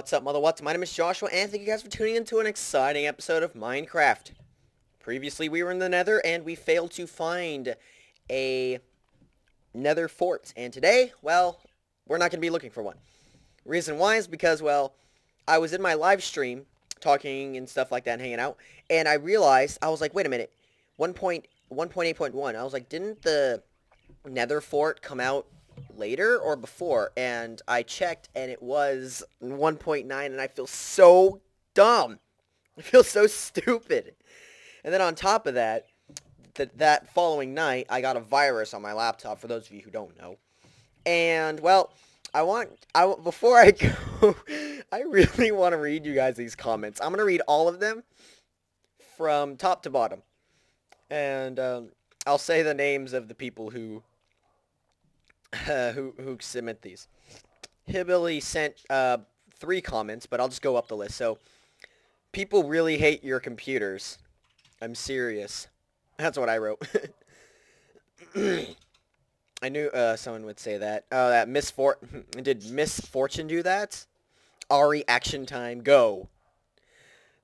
What's up, Mother What's? My name is Joshua, and thank you guys for tuning in to an exciting episode of Minecraft. Previously, we were in the nether, and we failed to find a nether fort. And today, well, we're not going to be looking for one. Reason why is because, well, I was in my live stream, talking and stuff like that, and hanging out, and I realized, I was like, wait a minute, 1.1.8.1, I was like, didn't the nether fort come out later or before and I checked and it was 1.9 and I feel so dumb. I feel so stupid. And then on top of that, th that following night, I got a virus on my laptop for those of you who don't know. And well, I want I before I go, I really want to read you guys these comments. I'm going to read all of them from top to bottom. And um, I'll say the names of the people who uh, who who submit these. Hillbilly sent uh, three comments, but I'll just go up the list. So, people really hate your computers. I'm serious. That's what I wrote. I knew uh, someone would say that. Oh, that misfor did misfortune do that? Ari, action time, go.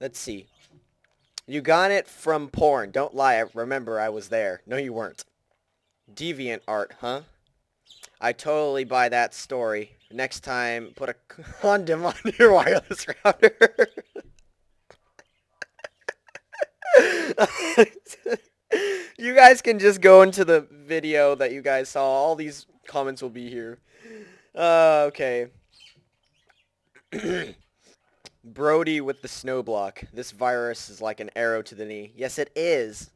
Let's see. You got it from porn. Don't lie. Remember, I was there. No, you weren't. Deviant art, huh? I totally buy that story. Next time, put a condom on your wireless router. you guys can just go into the video that you guys saw. All these comments will be here. Uh, okay. Brody with the snow block. This virus is like an arrow to the knee. Yes, it is.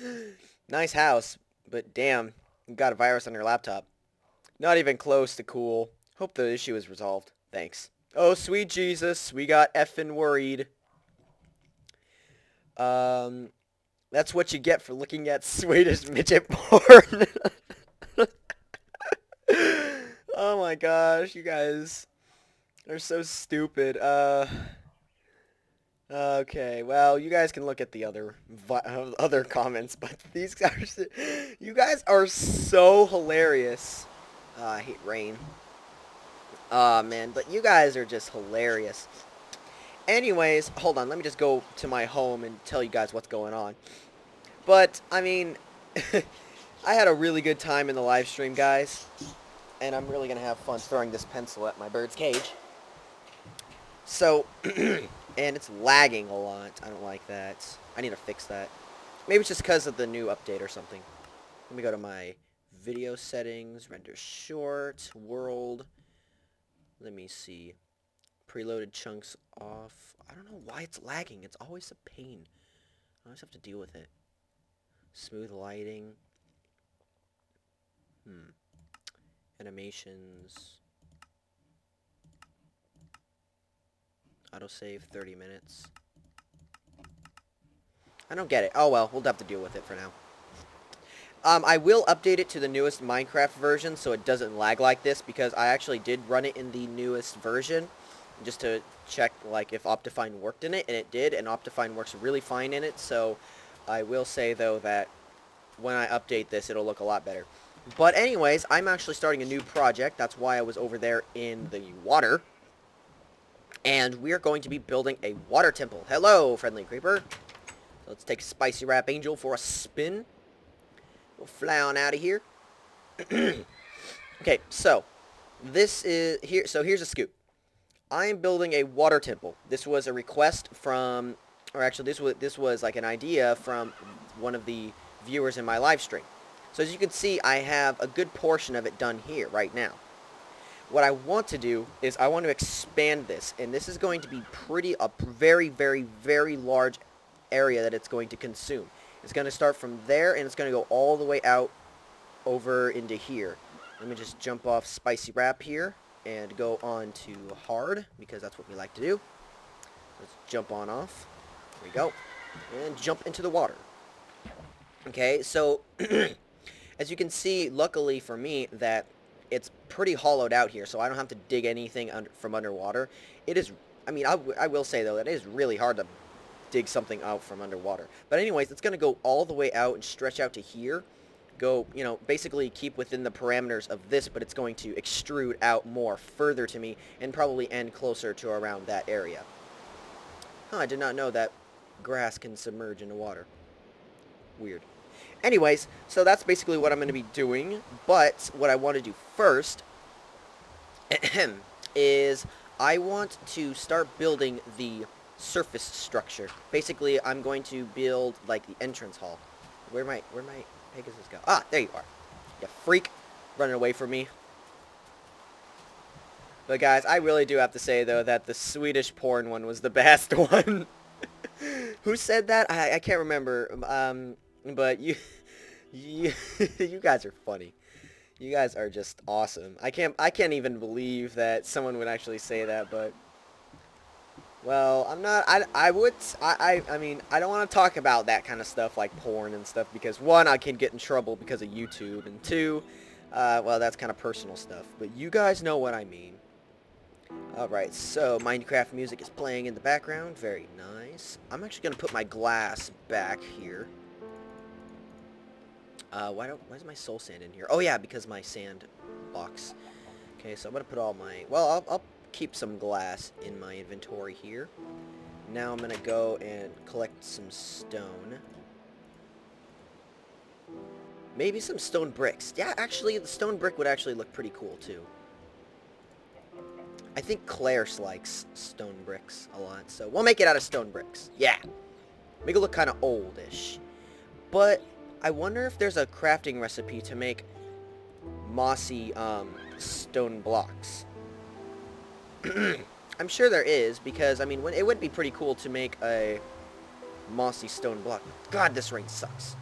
nice house, but damn, you got a virus on your laptop. Not even close to cool. Hope the issue is resolved. Thanks. Oh, sweet Jesus, we got effing worried. Um, that's what you get for looking at Swedish midget porn. oh my gosh, you guys are so stupid. Uh, okay, well, you guys can look at the other other comments, but these guys, you guys are so hilarious. Uh, I hate rain. Aw, uh, man, but you guys are just hilarious. Anyways, hold on, let me just go to my home and tell you guys what's going on. But, I mean, I had a really good time in the live stream, guys. And I'm really going to have fun throwing this pencil at my bird's cage. So, and it's lagging a lot. I don't like that. I need to fix that. Maybe it's just because of the new update or something. Let me go to my video settings, render short, world. Let me see. Preloaded chunks off. I don't know why it's lagging. It's always a pain. I always have to deal with it. Smooth lighting. Hmm. Animations. Autosave 30 minutes. I don't get it. Oh well, we'll have to deal with it for now. Um, I will update it to the newest Minecraft version so it doesn't lag like this because I actually did run it in the newest version just to check like if Optifine worked in it and it did and Optifine works really fine in it so I will say though that when I update this it'll look a lot better. But anyways, I'm actually starting a new project. That's why I was over there in the water. And we are going to be building a water temple. Hello, friendly creeper. let's take Spicy Wrap Angel for a spin. We'll fly on out of here. okay, so this is here. So here's a scoop. I am building a water temple. This was a request from, or actually this was this was like an idea from one of the viewers in my live stream. So as you can see, I have a good portion of it done here right now. What I want to do is I want to expand this, and this is going to be pretty a very, very, very large area that it's going to consume. It's going to start from there, and it's going to go all the way out over into here. Let me just jump off Spicy Wrap here and go on to hard, because that's what we like to do. Let's jump on off. There we go. And jump into the water. Okay, so as you can see, luckily for me, that it's pretty hollowed out here, so I don't have to dig anything under, from underwater. It is, I mean, I, I will say, though, that it is really hard to dig something out from underwater. But anyways, it's going to go all the way out and stretch out to here, go, you know, basically keep within the parameters of this, but it's going to extrude out more further to me and probably end closer to around that area. Huh, I did not know that grass can submerge into water. Weird. Anyways, so that's basically what I'm going to be doing, but what I want to do first is I want to start building the surface structure. Basically, I'm going to build like the entrance hall. Where my where my Pegasus go? Ah, there you are. You freak, running away from me. But guys, I really do have to say though that the Swedish porn one was the best one. Who said that? I, I can't remember. Um, but you, you, you guys are funny. You guys are just awesome. I can't I can't even believe that someone would actually say that, but well, I'm not I, I would I, I I mean, I don't want to talk about that kind of stuff like porn and stuff because one, I can get in trouble because of YouTube and two, uh, well, that's kind of personal stuff, but you guys know what I mean. Alright, so Minecraft music is playing in the background. Very nice. I'm actually going to put my glass back here. Uh, why don't, why is my soul sand in here? Oh yeah, because my sand box. Okay, so I'm to put all my, well, I'll, I'll keep some glass in my inventory here. Now I'm going to go and collect some stone. Maybe some stone bricks. Yeah, actually, the stone brick would actually look pretty cool, too. I think Claire likes stone bricks a lot, so we'll make it out of stone bricks. Yeah. Make it look kind of oldish. But I wonder if there's a crafting recipe to make mossy um, stone blocks. I'm sure there is, because, I mean, it would be pretty cool to make a mossy stone block. God, this rain sucks.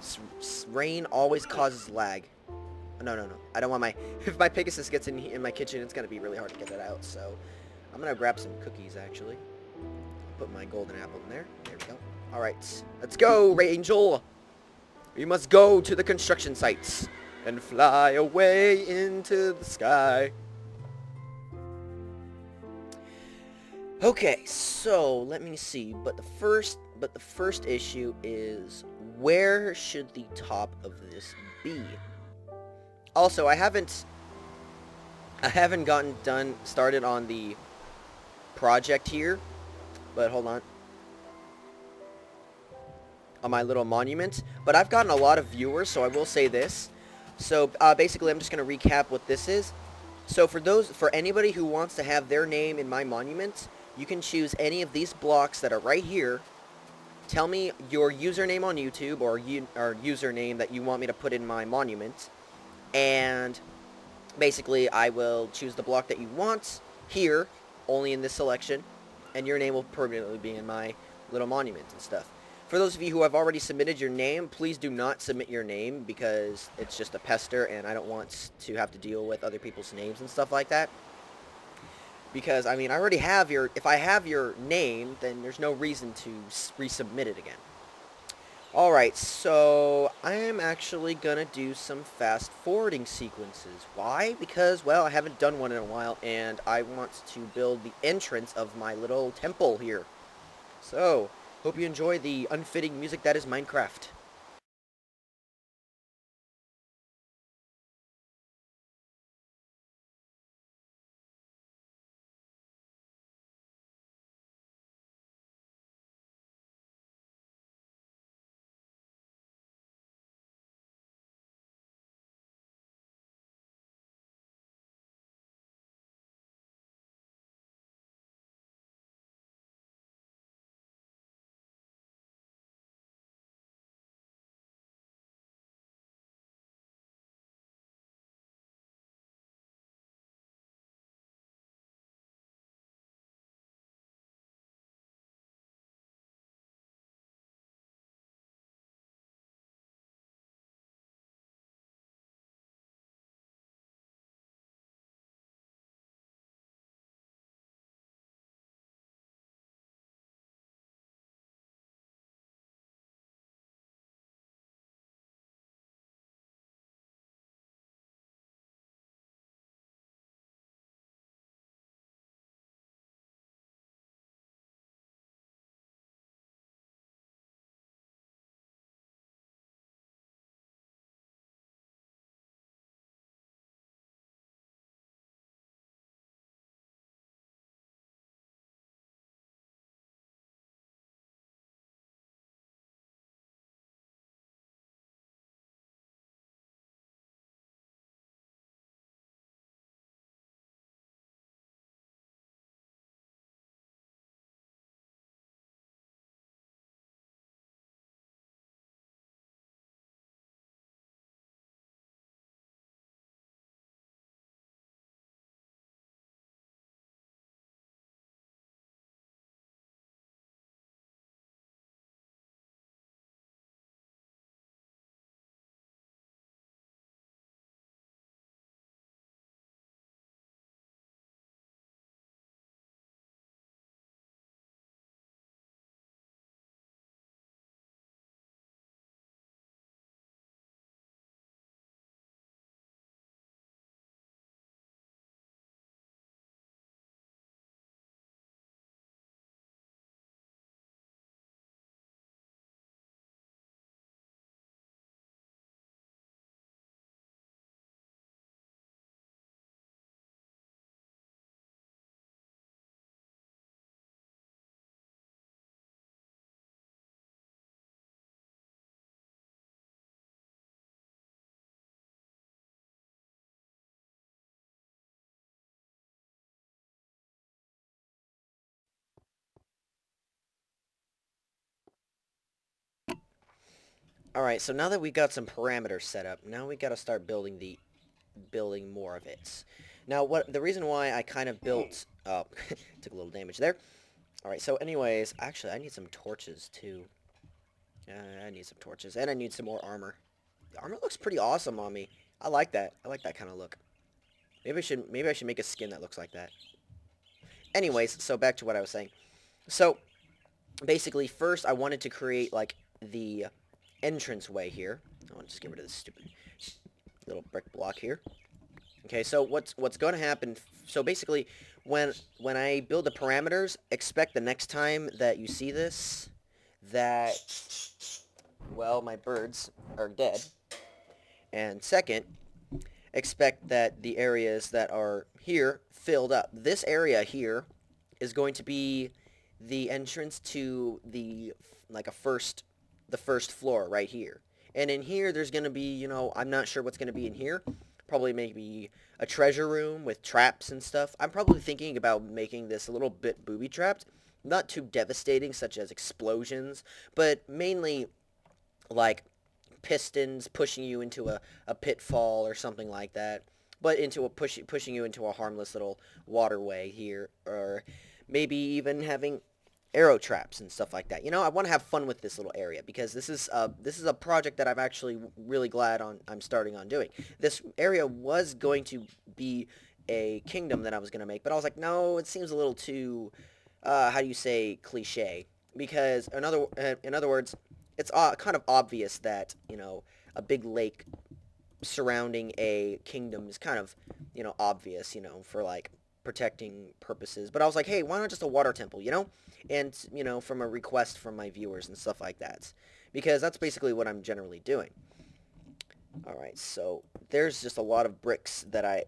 This rain always causes lag. No, no, no. I don't want my... If my Pegasus gets in, in my kitchen, it's going to be really hard to get that out, so... I'm going to grab some cookies, actually. Put my golden apple in there. There we go. Alright, let's go, Angel! We must go to the construction sites and fly away into the sky. Okay, so let me see. But the first but the first issue is where should the top of this be? Also, I haven't I haven't gotten done started on the project here, but hold on on my little monument. But I've gotten a lot of viewers, so I will say this. So uh, basically, I'm just going to recap what this is. So for those, for anybody who wants to have their name in my monument, you can choose any of these blocks that are right here. Tell me your username on YouTube or, or username that you want me to put in my monument. And basically, I will choose the block that you want here, only in this selection, and your name will permanently be in my little monument and stuff. For those of you who have already submitted your name, please do not submit your name because it's just a pester and I don't want to have to deal with other people's names and stuff like that. Because, I mean, I already have your, if I have your name, then there's no reason to resubmit it again. Alright, so I am actually to do some fast forwarding sequences. Why? Because, well, I haven't done one in a while, and I want to build the entrance of my little temple here. So, Hope you enjoy the unfitting music that is Minecraft. Alright, so now that we got some parameters set up, now we got to start building the building more of it. Now, what the reason why I kind of built... Oh, took a little damage there. Alright, so anyways, actually, I need some torches, too. Uh, I need some torches, and I need some more armor. The armor looks pretty awesome on me. I like that. I like that kind of look. Maybe I should maybe I should make a skin that looks like that. Anyways, so back to what I was saying. So, basically, first I wanted to create, like, the entrance way here. I want to just get rid of this stupid little brick block here. Okay, so what's what's going to happen? So basically, when when I build the parameters, expect the next time that you see this that well, my birds are dead. And second, expect that the areas that are here filled up. This area here is going to be the entrance to the like a first the first floor right here. And in here, there's going to be, you know, I'm not sure what's going to be in here. Probably maybe a treasure room with traps and stuff. I'm probably thinking about making this a little bit booby-trapped. Not too devastating, such as explosions, but mainly like pistons pushing you into a, a pitfall or something like that. But into a push, pushing you into a harmless little waterway here, or maybe even having arrow traps and stuff like that. You know, I want to have fun with this little area because this is uh, this is a project that I'm actually really glad on I'm starting on doing. This area was going to be a kingdom that I was going to make, but I was like, no, it seems a little too, uh, how do you say, cliche? Because in other uh, in other words, it's kind of obvious that you know a big lake surrounding a kingdom is kind of you know obvious, you know, for like protecting purposes. But I was like, hey, why not just a water temple, you know? And, you know, from a request from my viewers and stuff like that. Because that's basically what I'm generally doing. Alright, so there's just a lot of bricks that I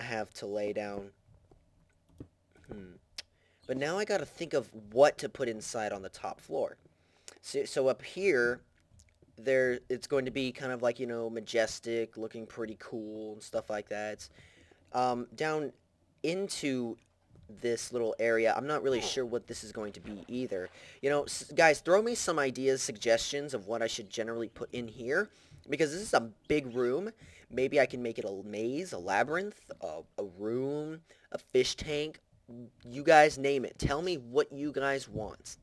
have to lay down. Hmm. But now I gotta think of what to put inside on the top floor. So, so up here, there it's going to be kind of like, you know, majestic, looking pretty cool and stuff like that. Um, down into this little area. I'm not really hmm. sure what this is going to be either. You know, guys, throw me some ideas, suggestions of what I should generally put in here. Because this is a big room. Maybe I can make it a maze, a labyrinth, a, a room, a fish tank. You guys name it. Tell me what you guys want.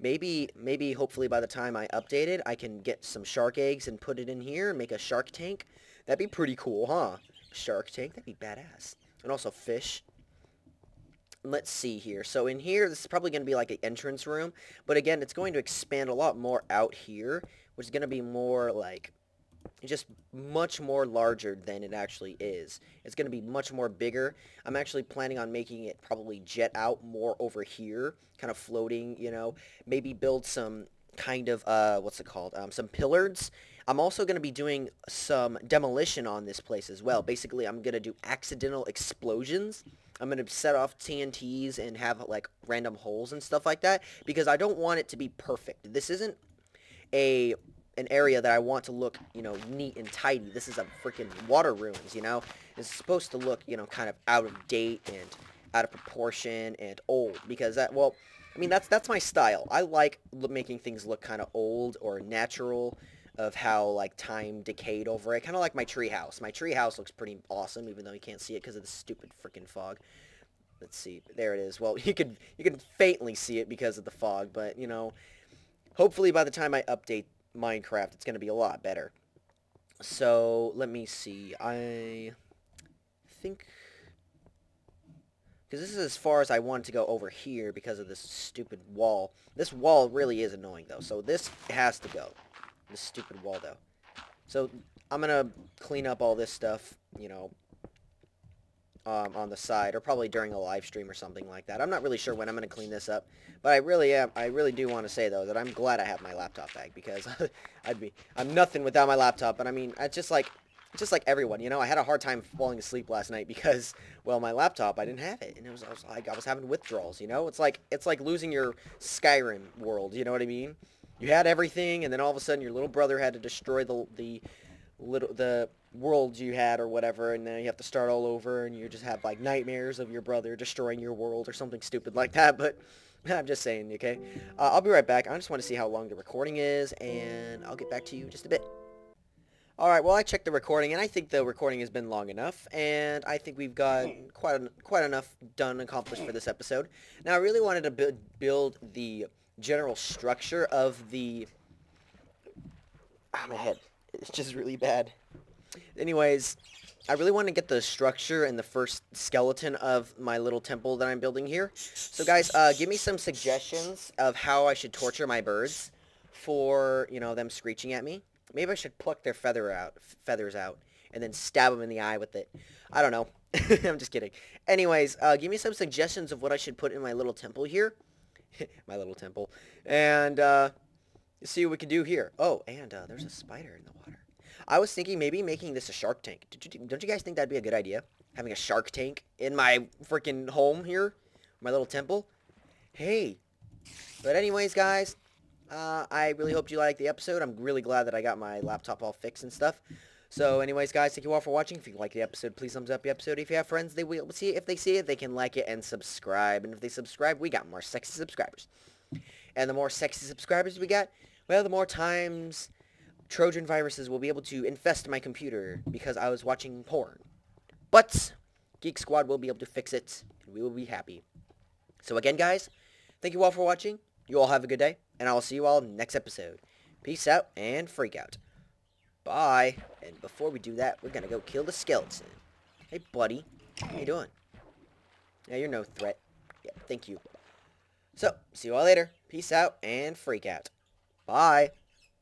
Maybe, maybe hopefully by the time I update it, I can get some shark eggs and put it in here and make a shark tank. That'd be pretty cool, huh? Shark tank, that'd be badass and also fish. Let's see here. So in here, this is probably going to be like an entrance room. But again, it's going to expand a lot more out here, which is going to be more like just much more larger than it actually is. It's going to be much more bigger. I'm actually planning on making it probably jet out more over here, kind of floating, you know, maybe build some kind of, uh, what's it called, um, some pillars I'm also going to be doing some demolition on this place as well. Basically, I'm going to do accidental explosions. I'm going to set off TNTs and have like random holes and stuff like that because I don't want it to be perfect. This isn't a an area that I want to look, you know, neat and tidy. This is a freaking water ruins, you know? It's supposed to look, you know, kind of out of date and out of proportion and old because that, well, I mean, that's that's my style. I like making things look kind of old or natural of how like time decayed over it. Kind of like my treehouse. My treehouse looks pretty awesome, even though you can't see it because of the stupid freaking fog. Let's see. There it is. Well, you can you can faintly see it because of the fog, but you know, hopefully by the time I update Minecraft, it's going to be a lot better. So let me see. I think because this is as far as I want to go over here because of this stupid wall. This wall really is annoying though, so this has to go. This stupid wall, though. So, I'm gonna clean up all this stuff, you know, um, on the side, or probably during a live stream or something like that. I'm not really sure when I'm gonna clean this up, but I really am, I really do want to say, though, that I'm glad I have my laptop bag, because I'd be, I'm nothing without my laptop, but I mean, it's just like, just like everyone, you know, I had a hard time falling asleep last night because, well, my laptop, I didn't have it, and it was, I was like, I was having withdrawals, you know, it's like, it's like losing your Skyrim world, you know what I mean? You had everything, and then all of a sudden your little brother had to destroy the the little the world you had or whatever, and then you have to start all over, and you just have like nightmares of your brother destroying your world or something stupid like that. But I'm just saying, okay? Uh, I'll be right back. I just want to see how long the recording is, and I'll get back to you in just a bit. Alright, well I checked the recording, and I think the recording has been long enough, and I think we've got quite quite enough done accomplished for this episode. Now I really wanted to bu build the general structure of the... Ah, my head. It's just really bad. Anyways, I really want to get the structure and the first skeleton of my little temple that I'm building here. So guys, uh, give me some suggestions of how I should torture my birds for, you know, them screeching at me. Maybe I should pluck their feather out, feathers out and then stab them in the eye with it. I don't know. I'm just kidding. Anyways, uh, give me some suggestions of what I should put in my little temple here. my little temple. And uh, see what we can do here. Oh, and uh, there's a spider in the water. I was thinking maybe making this a shark tank. You, don't you guys think that'd be a good idea? Having a shark tank in my freaking home here? My little temple? Hey. But anyways, guys, uh, I really hope you liked the episode. I'm really glad that I got my laptop all fixed and stuff. So anyways, guys, thank you all for watching. If you like the episode, please thumbs up the episode. If you have friends, they will see it. If they see it, they can like it and subscribe. And if they subscribe, we got more sexy subscribers. And the more sexy subscribers we got, well, the more times Trojan viruses will be able to infest my computer because I was watching porn. But Geek Squad will be able to fix it, and we will be happy. So again, guys, thank you all for watching. You all have a good day, and I will see you all next episode. Peace out and freak out. Bye. And before we do that, we're to go kill the skeleton. Hey, buddy. How you doing? Yeah, you're no threat. Yeah, thank you. So, see you all later. Peace out and freak out. Bye.